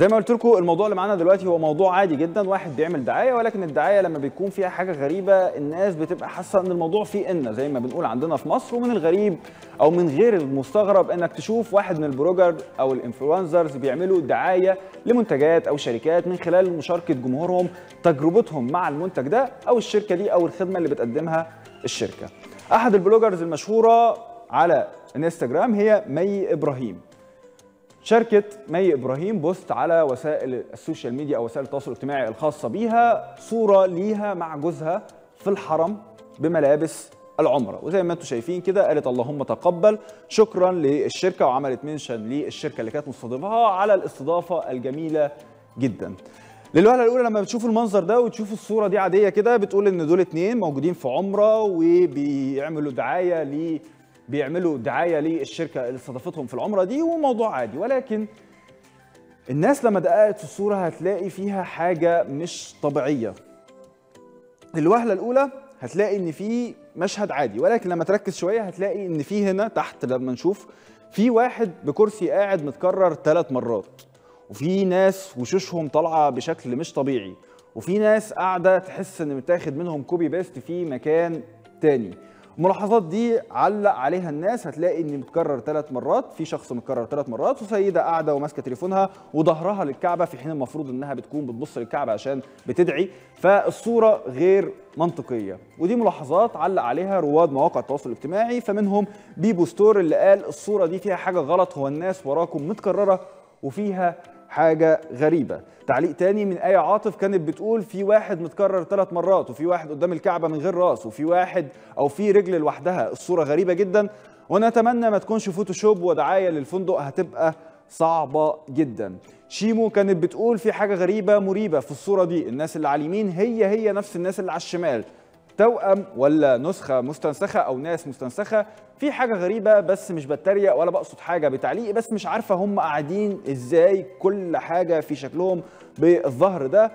زي ما قلت لكم الموضوع اللي معانا دلوقتي هو موضوع عادي جدا واحد بيعمل دعاية ولكن الدعاية لما بيكون فيها حاجة غريبة الناس بتبقى حاسة إن الموضوع فيه إن زي ما بنقول عندنا في مصر ومن الغريب أو من غير المستغرب إنك تشوف واحد من ال blogger أو ال influencers بيعملوا دعاية لمنتجات أو شركات من خلال مشاركة جمهورهم تجربتهم مع المنتج ده أو الشركة دي أو الخدمة اللي بتقدمها الشركة. أحد ال bloggers المشهورة على إنستجرام هي مي إبراهيم. شاركت مي إبراهيم post على وسائل ال social media أو وسائل التواصل الاجتماعي الخاصة بيها صورة ليها مع جوزها في الحرم بملابس العمرة. وزي ما أنتم شايفين كده قالت اللهم تقبل. شكرا للشركة وعملت mention للشركة اللي كانت مستضيفها على الاستضافة الجميلة جدا. للوهلة الأولى لما بتشوف المنظر ده وتشوف الصورة دي عادية كده بتقول إن دول اتنين موجودين في عمرة وبيعملوا دعاية بيعملوا دعاية للشركة اللي استضافتهم في العمرة دي وموضوع عادي. ولكن الناس لما دققت في الصورة هتلاقي فيها حاجة مش طبيعية. الوهلة الأولى هتلاقي إن في مشهد عادي ولكن لما تركز شوية هتلاقي إن في هنا تحت لما نشوف في واحد بكرسي قاعد متكرر ثلاث مرات وفي ناس وشوشهم طالعة بشكل مش طبيعي وفي ناس قاعدة تحس إن متاخد منهم copy paste في مكان تاني. الملاحظات دي علق عليها الناس هتلاقي إن متكرر ثلاث مرات في شخص متكرر ثلاث مرات وسيده قاعدة وماسكة تليفونها وظهرها للكعبة في حين المفروض إنها بتكون بتبص للكعبة عشان بتدعي. فالصورة غير منطقية. ودي ملاحظات علق عليها رواد مواقع التواصل الاجتماعي فمنهم بيبو ستور اللي قال الصورة دي فيها حاجة غلط هو الناس وراكم متكررة وفيها حاجة غريبة. تعليق تاني من آية عاطف كانت بتقول في واحد متكرر ثلاث مرات وفي واحد قدام الكعبة من غير رأس وفي واحد أو في رجل لوحدها. الصورة غريبة جدا. ونتمنى ما تكونش فوتوشوب ودعاية للفندق هتبقى صعبة جدا. شيمو كانت بتقول في حاجة غريبة مريبة في الصورة دي. الناس اللي على اليمين هي هي نفس الناس اللي على الشمال. توأم ولا نسخة مستنسخة أو ناس مستنسخة. في حاجة غريبة بس مش بتريق ولا بقصد حاجة بتعليقي بس مش عارفة هم قاعدين إزاي كل حاجة في شكلهم بالظهر ده.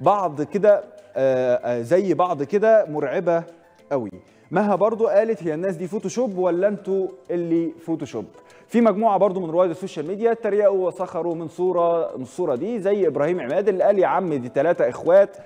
بعض كده آه، آه، زي بعض كده مرعبة قوي. مها برضو قالت هي الناس دي فوتوشوب ولا أنتوا اللي فوتوشوب؟ في مجموعة برضو من رواد ال social media اتريقوا وسخروا من صورة من الصورة دي زي إبراهيم عماد اللي قال يا عم دي ثلاثة إخوات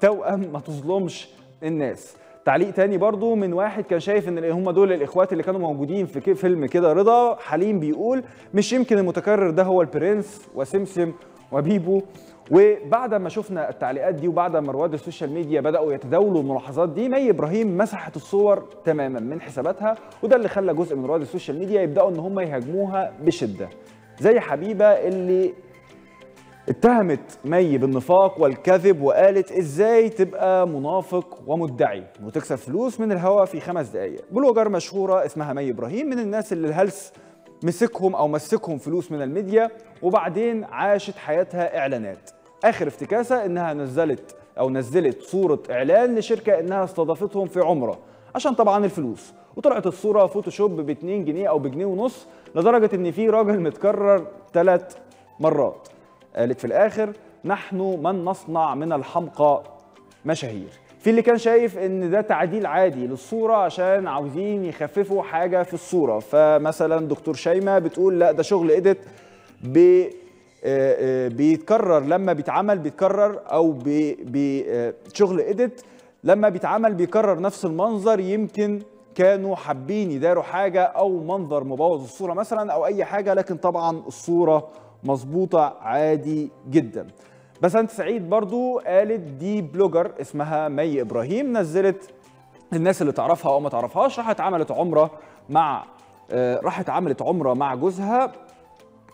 توأم ما تظلمش. الناس. تعليق تاني برضو من واحد كان شايف إن هم دول الإخوات اللي كانوا موجودين في فيلم كده رضا حليم بيقول مش يمكن المتكرر ده هو البرنس وسمسم وبيبو. وبعد ما شفنا التعليقات دي وبعد ما رواد ال social media بدأوا يتداولوا الملاحظات دي مي إبراهيم مسحت الصور تماما من حساباتها وده اللي خلى جزء من رواد ال social media يبدأوا إن هم يهاجموها بشدة. زي حبيبة اللي اتهمت مي بالنفاق والكذب وقالت إزاي تبقى منافق ومدعي وتكسب فلوس من الهوا في خمس دقائق blogger مشهورة اسمها مي إبراهيم من الناس اللي الهلس مسكهم أو مسكهم فلوس من الميديا وبعدين عاشت حياتها إعلانات. آخر افتكاسة إنها نزلت أو نزلت صورة إعلان لشركة إنها استضافتهم في عمرة عشان طبعا الفلوس. وطلعت الصورة فوتوشوب ب 2 جنيه أو بجنيه ونص لدرجة إن في راجل متكرر ثلاث مرات. قالت في الآخر نحن من نصنع من الحمقى مشاهير. في اللي كان شايف إن ده تعديل عادي للصورة عشان عاوزين يخففوا حاجة في الصورة. فمثلا دكتور شيماء بتقول لا ده شغل edit. آه، آه، بيتكرر لما بيتعمل بيتكرر أو بي- آه، edit لما بيتعمل بيكرر نفس المنظر يمكن كانوا حابين يداروا حاجة أو منظر مبوظ الصورة مثلا أو أي حاجة لكن طبعا الصورة مظبوطة عادي جدا. بسنت سعيد برضو قالت دي blogger اسمها مي إبراهيم نزلت الناس اللي تعرفها أو ما تعرفهاش راحت عملت عمرة مع آه، راحت عملت عمرة مع جوزها.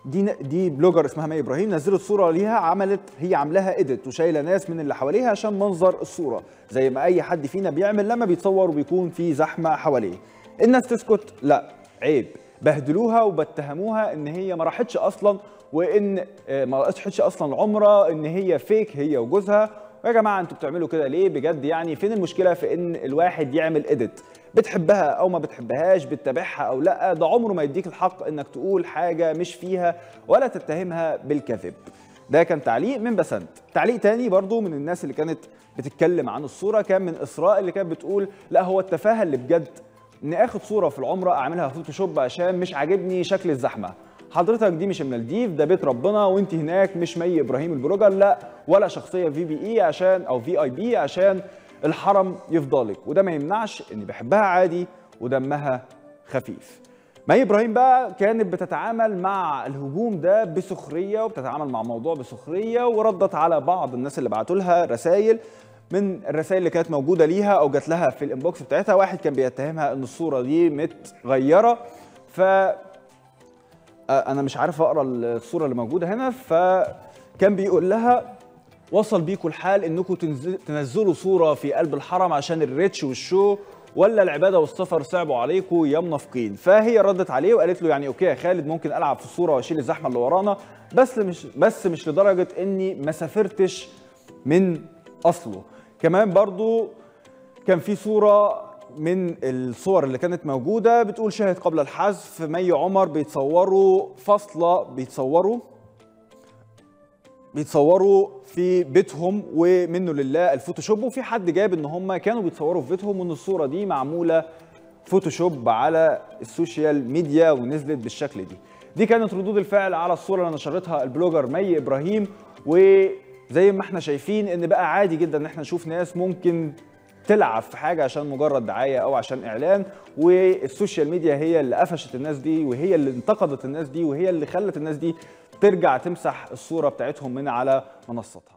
دي دي blogger اسمها مي إبراهيم نزلت صورة ليها عملت هي عاملاها edit وشايلة ناس من اللي حواليها عشان منظر الصورة. زي ما أي حد فينا بيعمل لما بيتصور وبيكون في زحمة حواليه. الناس تسكت؟ لا. عيب. بهدلوها وبتهموها إن هي ما راحتش أصلا وإن آه، ما راحتش أصلا العمرة إن هي fake هي وجوزها. ويا جماعة أنتوا بتعملوا كده ليه؟ بجد يعني فين المشكلة؟ في إن الواحد يعمل edit بتحبها أو ما بتحبهاش بتتابعها أو لأ ده عمره ما يديك الحق إنك تقول حاجة مش فيها ولا تتهمها بالكذب. ده كان تعليق من بسنت. تعليق تاني برضو من الناس اللي كانت بتتكلم عن الصورة كان من إسراء اللي كانت بتقول لأ هو التفاهة اللي بجد اني اخد صورة في العمرة أعملها فوتوشوب عشان مش عاجبني شكل الزحمة. حضرتك دي مش المالديف ده بيت ربنا وأنت هناك مش مي إبراهيم ال blogger لا ولا شخصية VPI عشان أو VIP عشان الحرم يفضلك. وده ما يمنعش إني بحبها عادي ودمها خفيف. مي إبراهيم بقى كانت بتتعامل مع الهجوم ده بسخرية وبتتعامل مع الموضوع بسخرية وردت على بعض الناس اللي بعتوا لها رسائل من الرسائل اللي كانت موجودة ليها أو جات لها في الإنبوكس بتاعتها واحد كان بيتهمها إن الصورة دي متغيرة. ف أنا مش عارف أقرأ الصورة اللي موجودة هنا فكان بيقول لها وصل بيكم الحال إنكم تنزلوا صورة في قلب الحرم عشان ال reach وال show ولا العبادة والسفر صعبوا عليكم يا منافقين؟ فهي ردت عليه وقالت له يعني okay يا خالد ممكن ألعب في الصورة وأشيل الزحمة اللي ورانا بس مش بس مش لدرجة إني ما سافرتش من أصله. كمان برضو كان في صورة من الصور اللي كانت موجودة بتقول شاهد قبل الحذف. مي عمر بيتصوروا فاصله بيتصوروا بيتصوروا في بيتهم ومنه لله الفوتوشوب. وفي حد جاب إن هم كانوا بيتصوروا في بيتهم وإن الصورة دي معمولة فوتوشوب على ال social media ونزلت بالشكل دي. دي كانت ردود الفعل على الصورة اللي نشرتها ال blogger مي إبراهيم وزي ما إحنا شايفين ان بقى عادي جدا ان إحنا نشوف ناس ممكن تلعب في حاجة عشان مجرد دعاية أو عشان إعلان وال social media هي اللي قفشت الناس دي وهي اللي انتقدت الناس دي وهي اللي خلت الناس دي ترجع تمسح الصورة بتاعتهم من على منصتها.